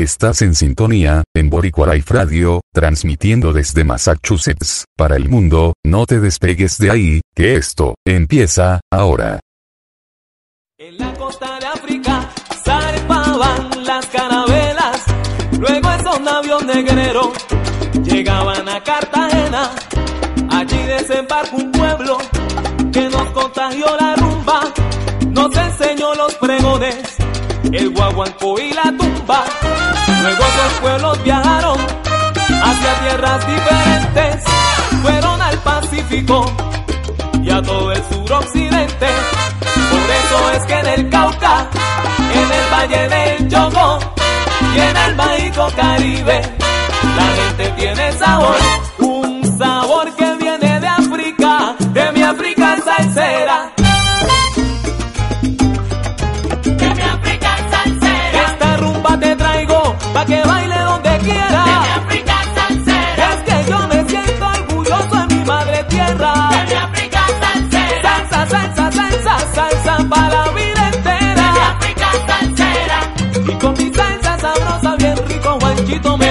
Estás en sintonía, en Boricua Life Radio, transmitiendo desde Massachusetts, para el mundo, no te despegues de ahí, que esto, empieza, ahora. En la costa de África zarpaban las carabelas, luego esos navios negreros llegaban a Cartagena, allí desembarcó un pueblo que nos contagió la rumba, nos enseñó los pregones, el guaguancó y la tumba. Luego esos pueblos viajaron hacia tierras diferentes, fueron al Pacífico y a todo el suroccidente. Por eso es que en el Cauca, en el Valle del Yogo y en el Bajío Caribe, la gente tiene sabor, un sabor que viene de África, de mi África salsera. Que baile donde de mi quiera. África salsera, Es que yo me siento orgulloso de mi madre tierra. de mi África salsera, Salsa, salsa, salsa, salsa para la vida de mi entera. África salsera, Y con mi salsa sabrosa, bien rico, Juanchito me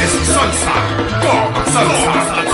is Sunshine. Go, Sunshine.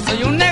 Soy un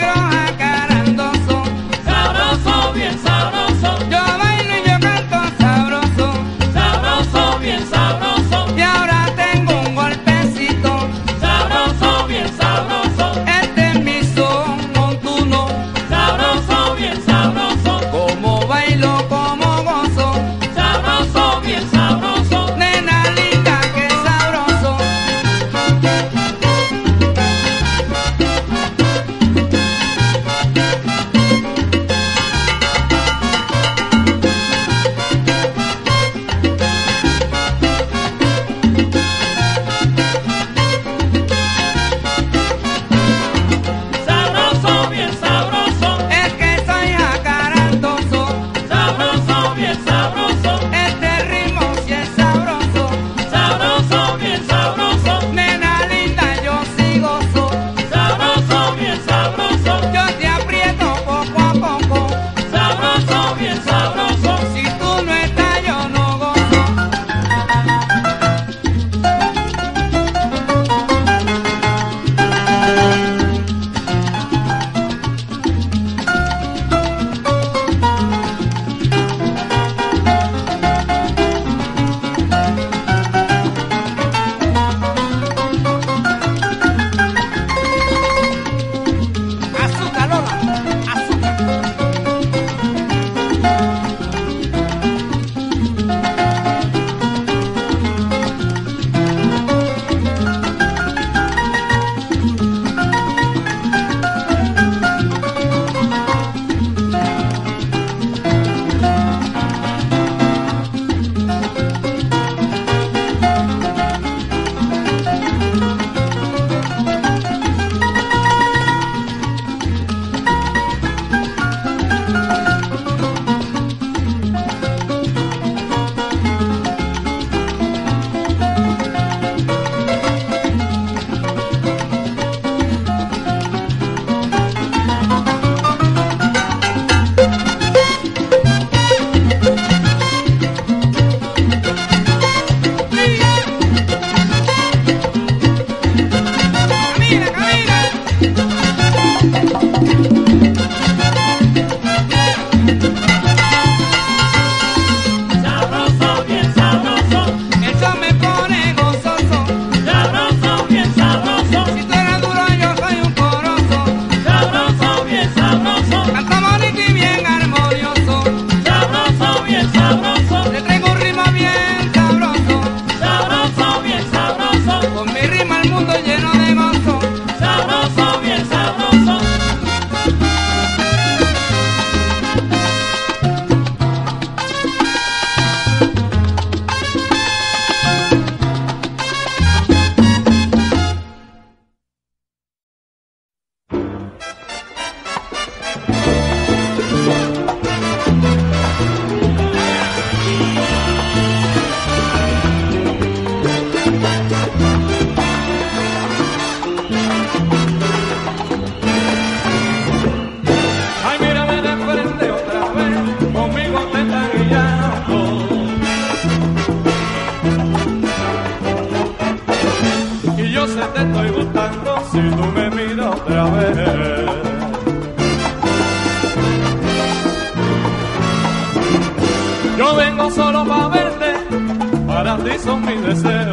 Please don't be the.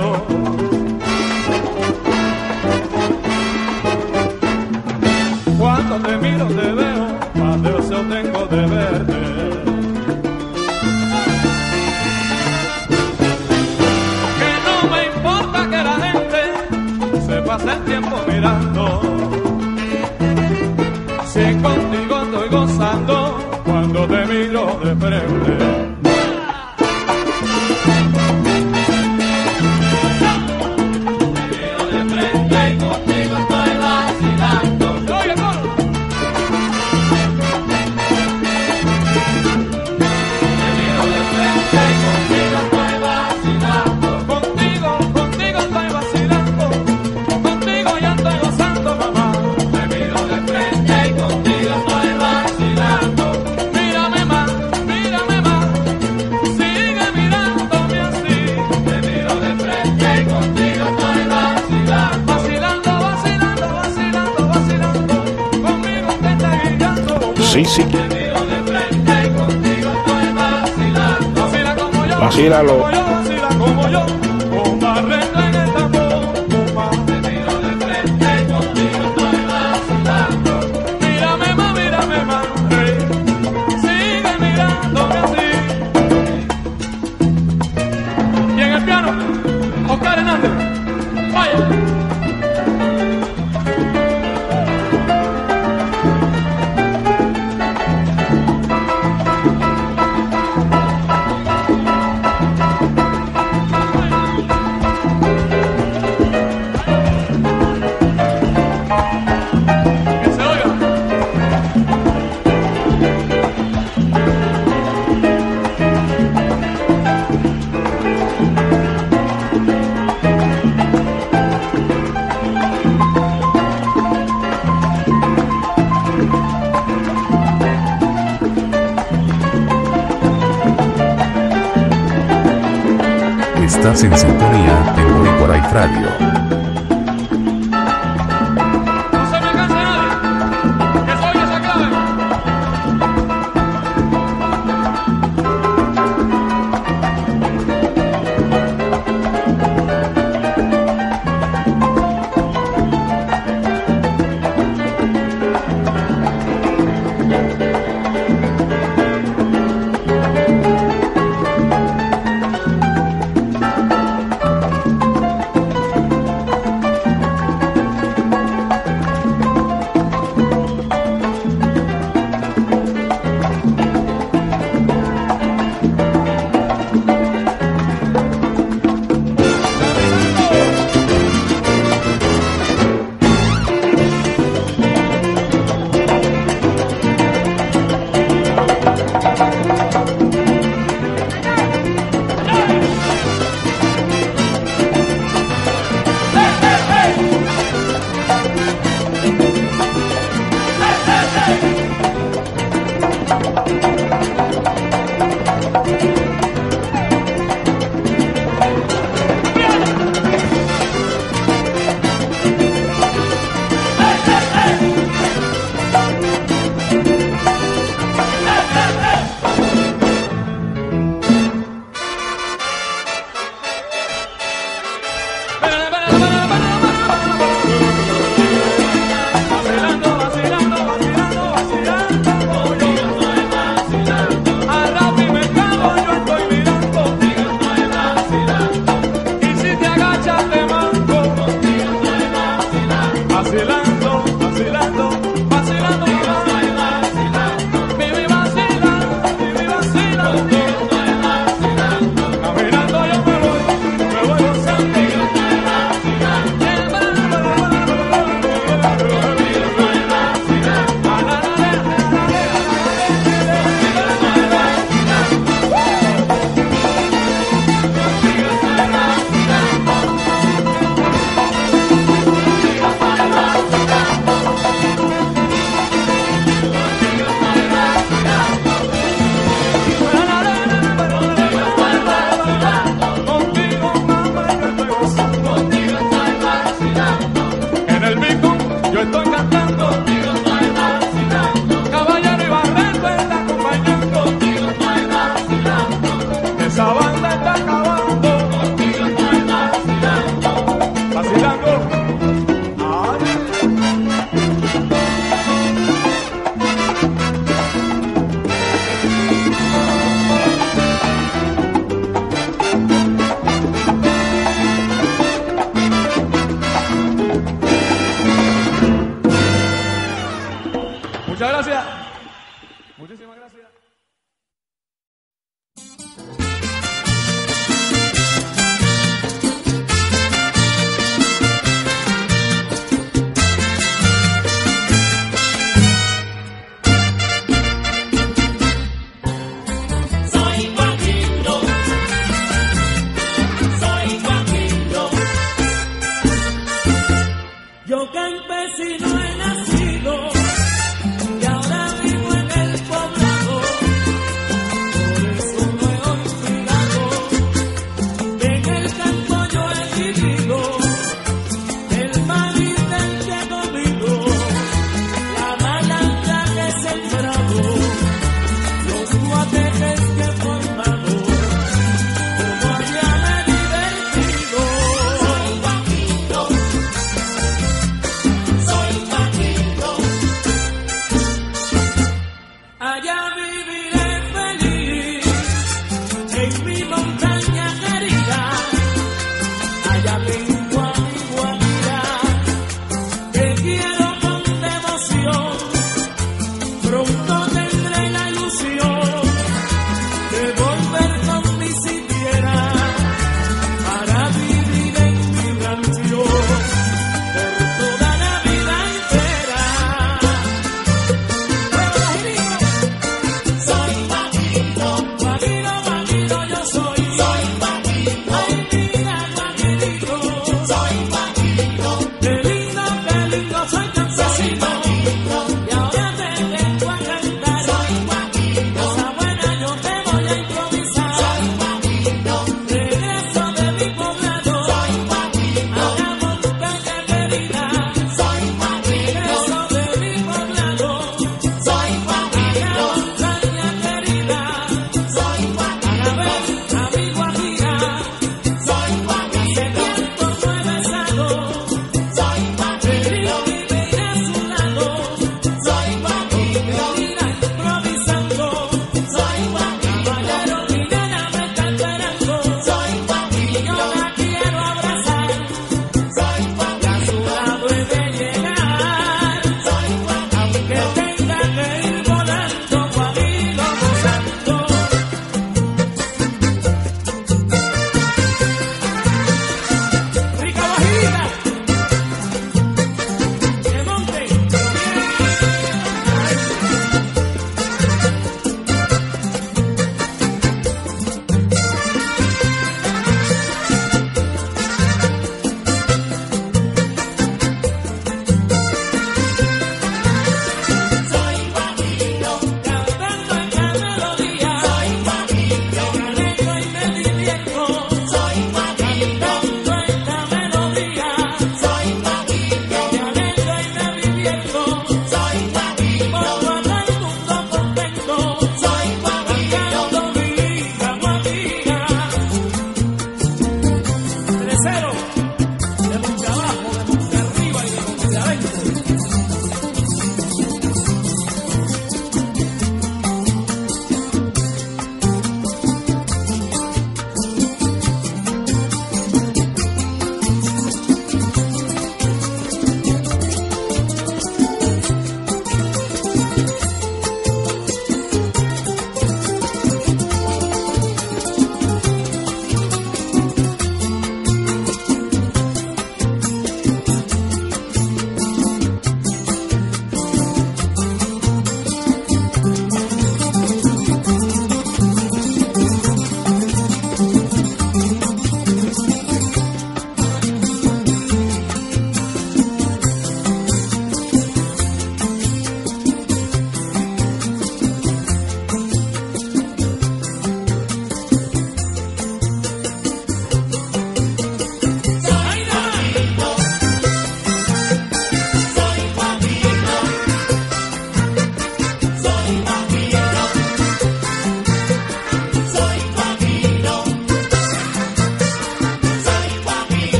estás en sintonía de Moriboray Radio.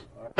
All right.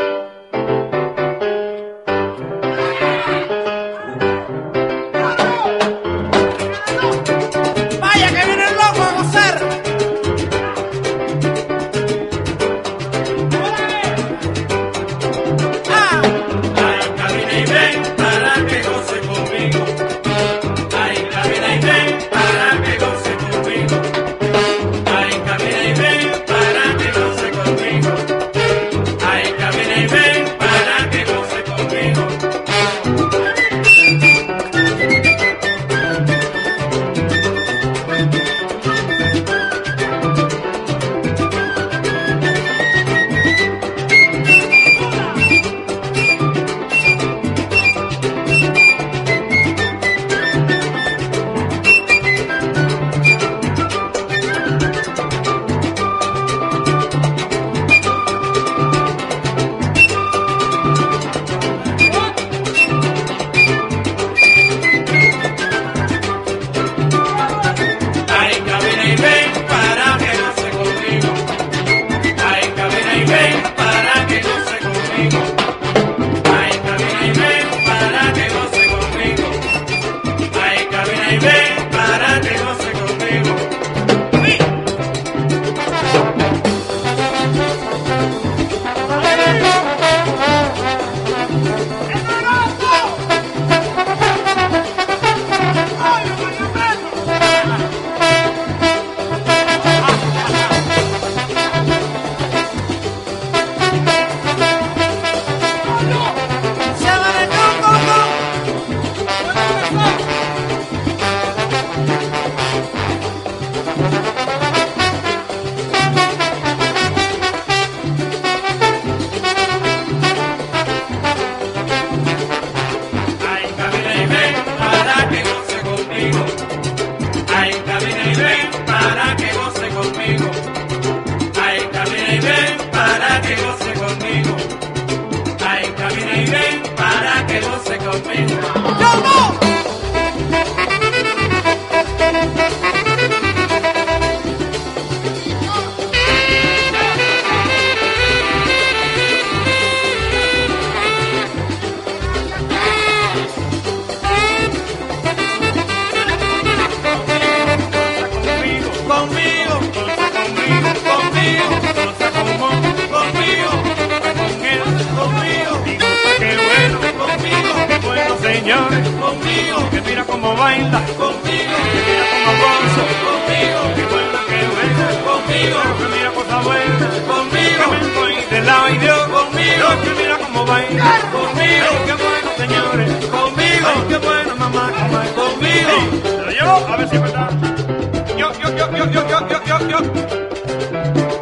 Yo yo yo yo yo.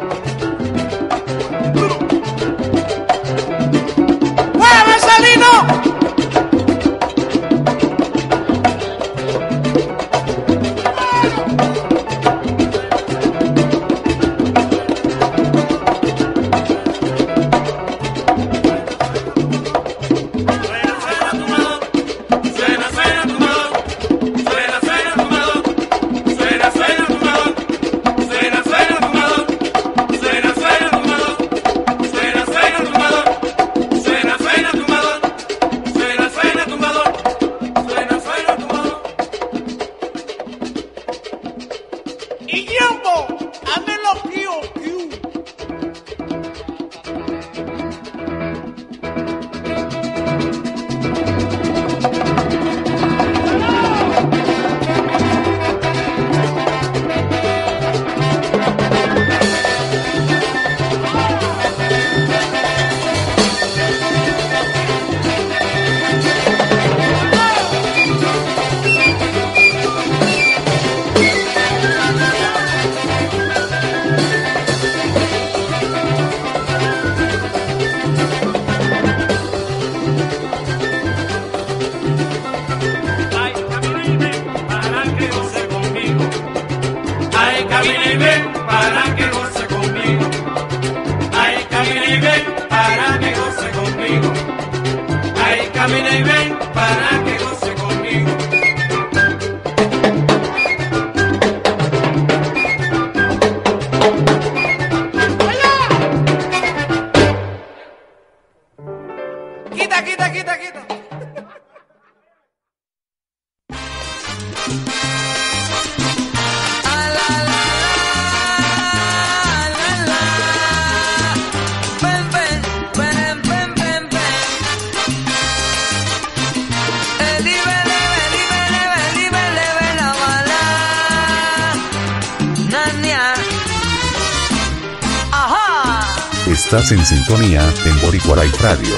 Estás en sintonía en Boricuaray Radio.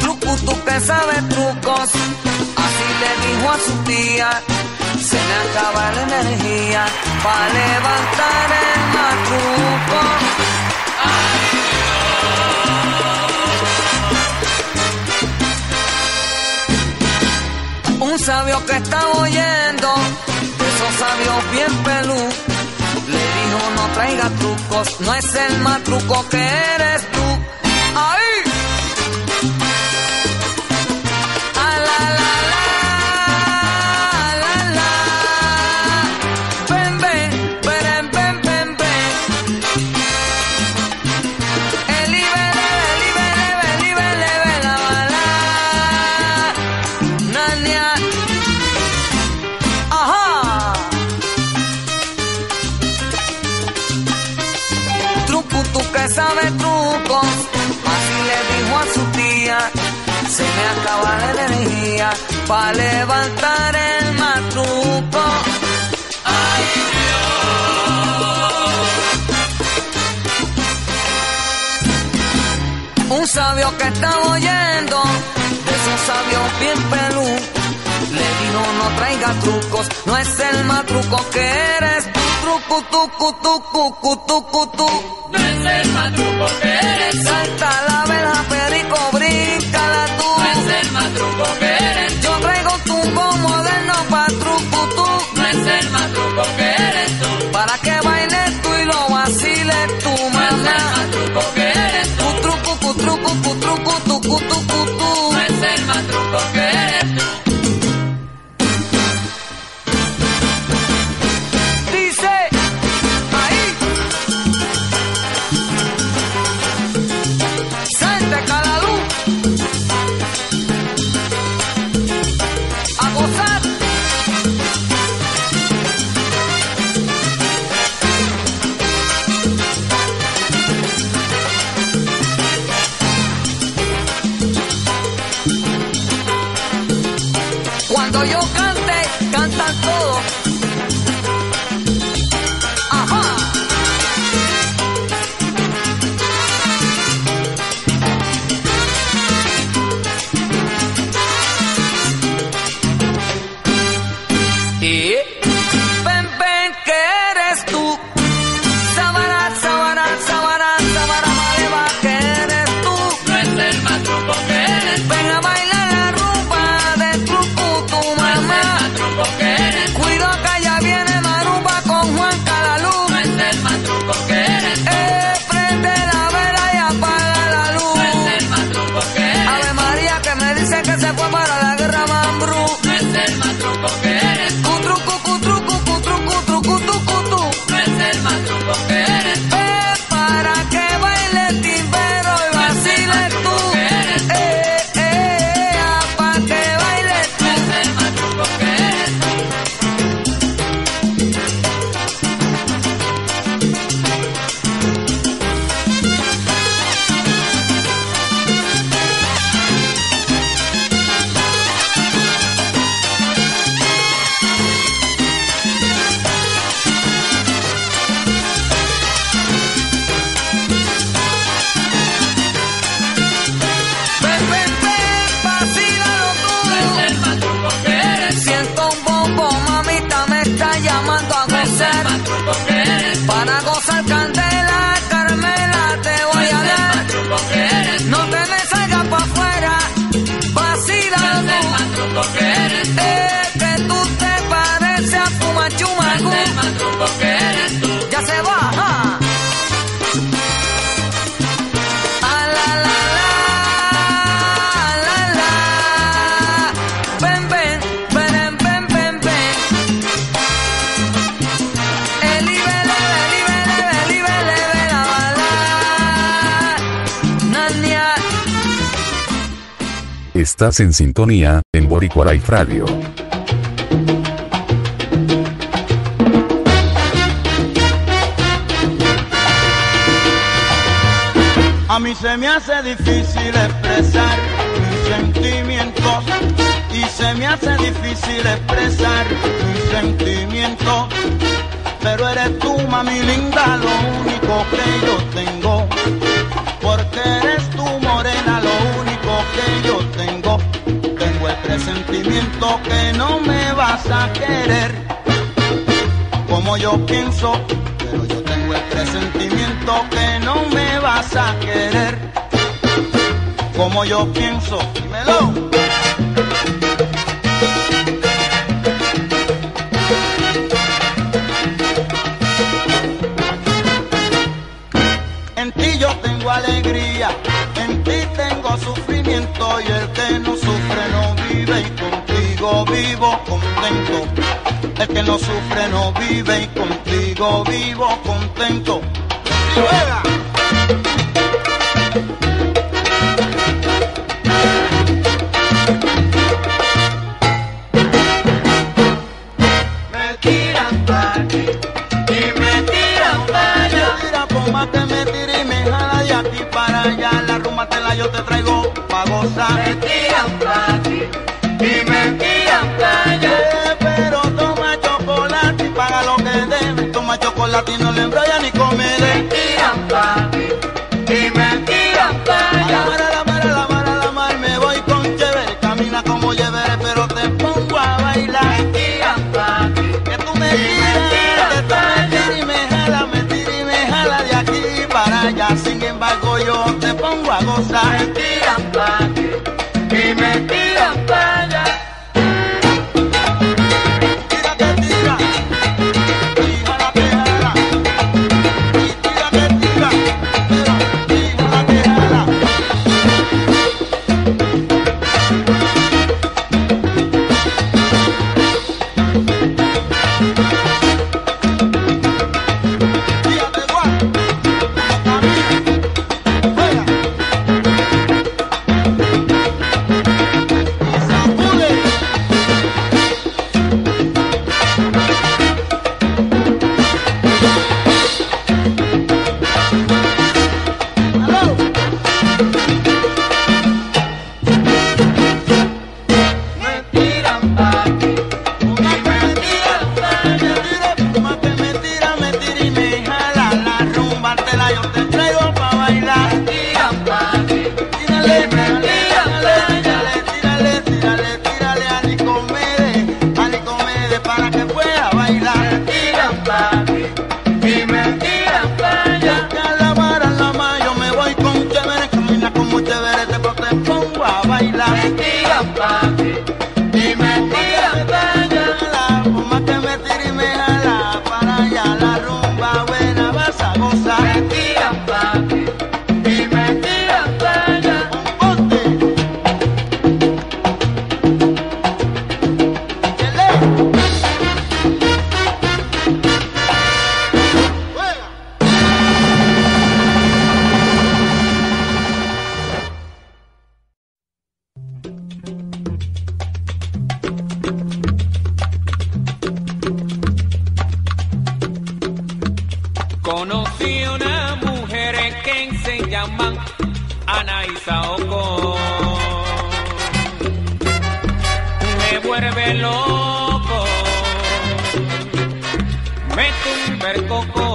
Truco, tú que sabes trucos, así le dijo a su tía. Se me acaba la energía para levantar el matruco. Un sabio que está oyendo, esos sabios bien pelú no, traiga trucos, no es el matruco que eres tú. pa' levantar el matuco. ¡Ay, Dios! Un sabio que estaba oyendo, de esos sabios bien pelú, le dijo no traiga trucos, no es el matruco que eres tú, truco, tucu, tucu, tucu, tucu, No es el matruco que eres. En sintonía, en Boricuaray Radio. A mí se me hace difícil expresar mis sentimientos y se me hace difícil expresar mis sentimientos, pero eres tú, mami linda, lo pienso, pero yo tengo el presentimiento que no me vas a querer. Como yo pienso, dímelo. En ti yo tengo alegría, en ti tengo sufrimiento y el que no sufre no vive y contigo vivo contento el que no sufre no vive y contigo vivo contento. latino le embrollan y vuelve loco, me tumba el coco.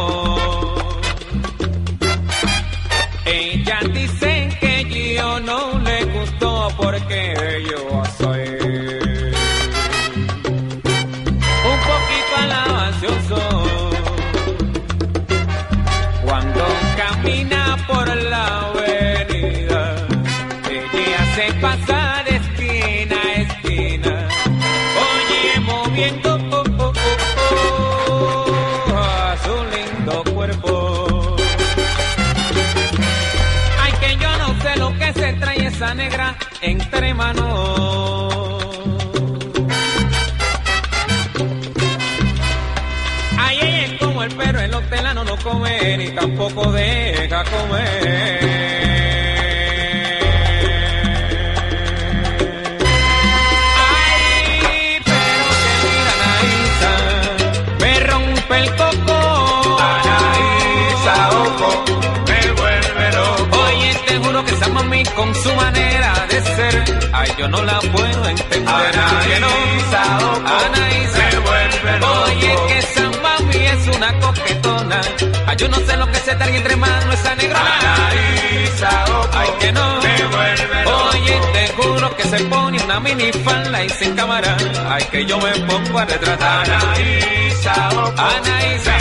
negra entre manos. Ay, ay, es como el perro, el hortelano no come ni tampoco deja comer. Ay, pero que mira Anaísa, me rompe el coco. Anaísa, ojo, me vuelve loco. Oye, te juro que esa mami con su manera ser, ay yo no la puedo entender. Anaísa, no, se vuelve loco. Oye que esa mami es una coquetona, ay yo no sé lo que se trae entre manos esa negra. Anaísa, ay que no, se vuelve loco. Oye te juro que se pone una minifalda y sin cámara, ay que yo me pongo a retratar. Anaísa, Anaísa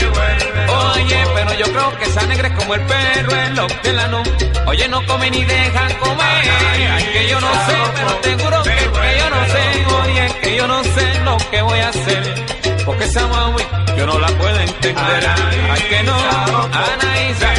oye, pero yo creo que esa negra es como el perro en lo que la no. Oye, no come ni dejan comer. Ay, que yo no sé, pero te juro que, que yo no sé. Oye, que yo no sé lo que voy a hacer. Porque esa mami yo no la puedo entender. Ay, que no, Anaísa,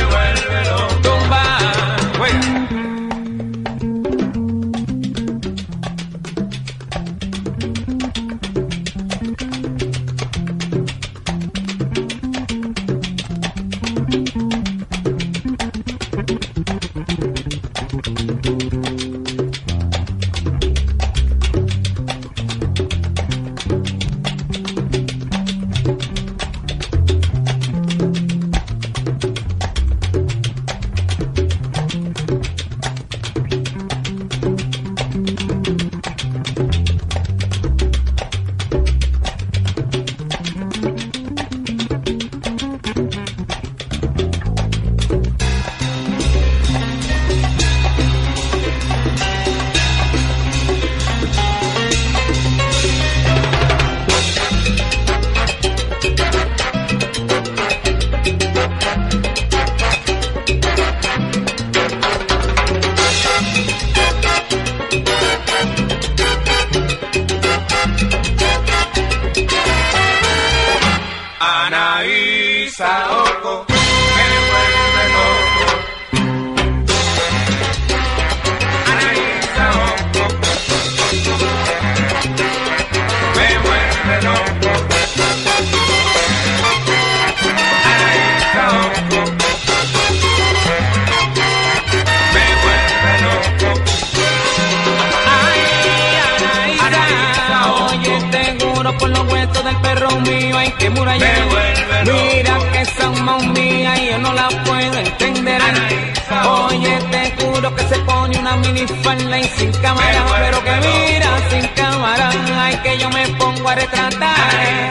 una minifalda y sin cámara, pero que mira sin cámara, ay, que yo me pongo a retratar.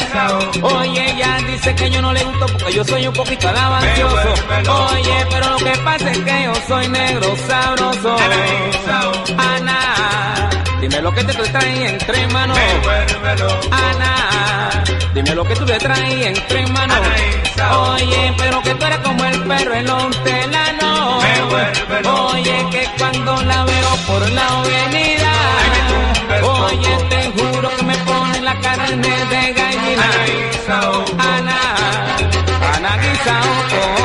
Oye, ella dice que yo no le gusto porque yo soy un poquito alabancioso. Oye, pero lo que pasa es que yo soy negro sabroso. Ana, dime lo que te trae entre manos. Ana, dime lo que tú le traes entre manos. Oye, pero que tú eres como el perro el loco. Oye, cuando la veo por la avenida. Oye, te juro que me pone la carne de gallina. Ana, Ana guisaoco.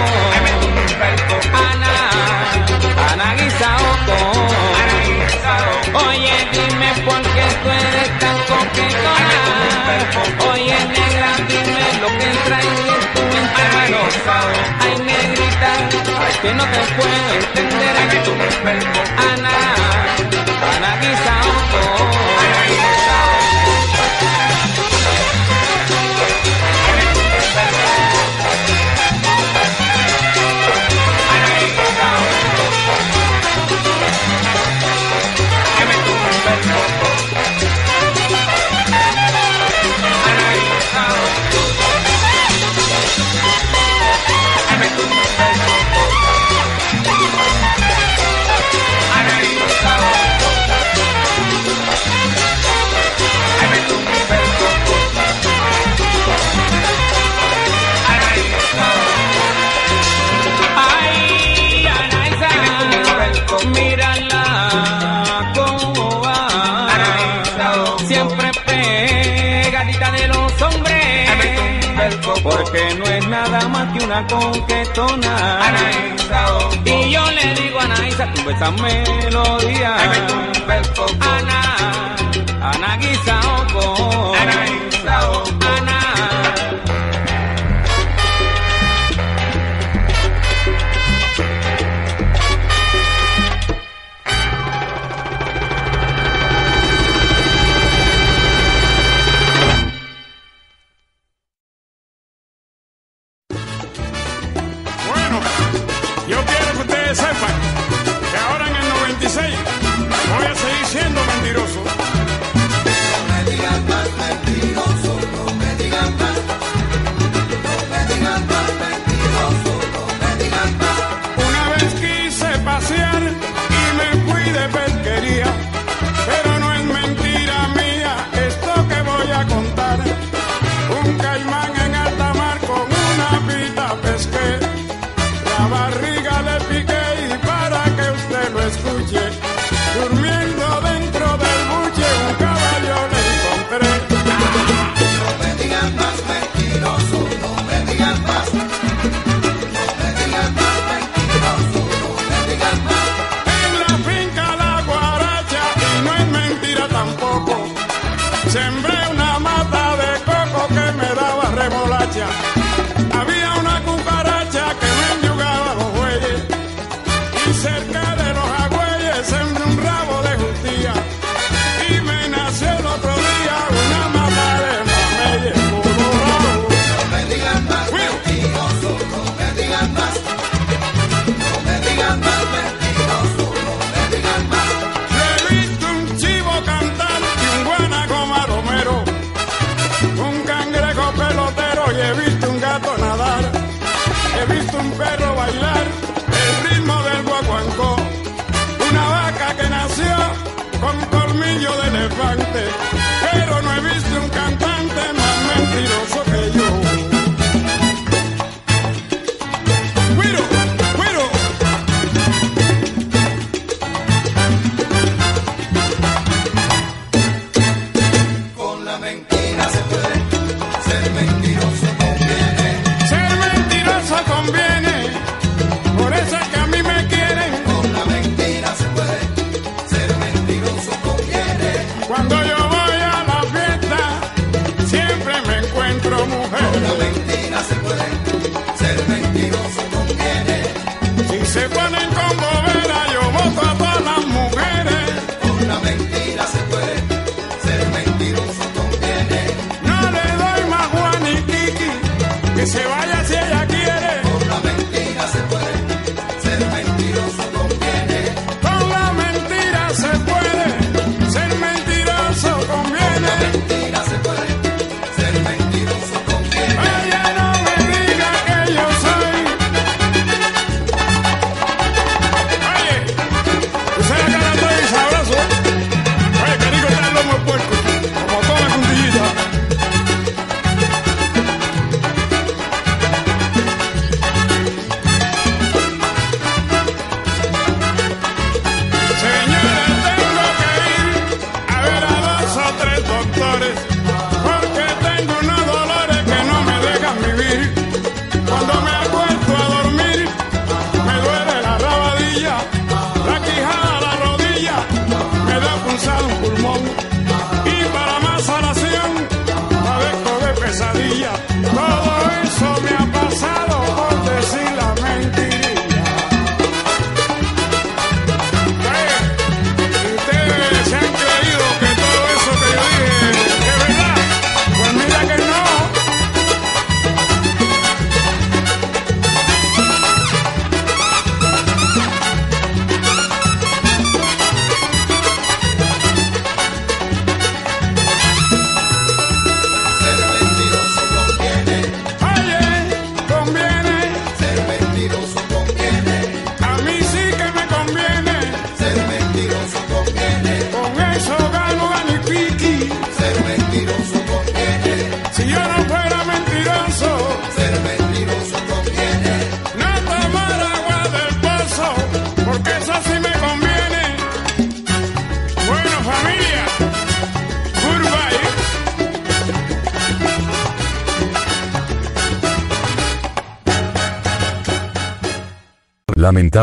Que no te puedo entender. Ana, Ana Guisaoco. Porque no es nada más que una coquetona. Y yo le digo a Anaísa, tú esa melodía. Ana, Ana Guisaoco. Ana.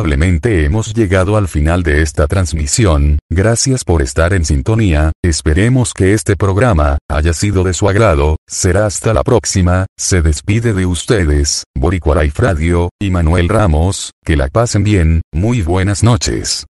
lamentablemente hemos llegado al final de esta transmisión, gracias por estar en sintonía, esperemos que este programa haya sido de su agrado, será hasta la próxima, se despide de ustedes, Boricuara y y Manuel Ramos, que la pasen bien, muy buenas noches.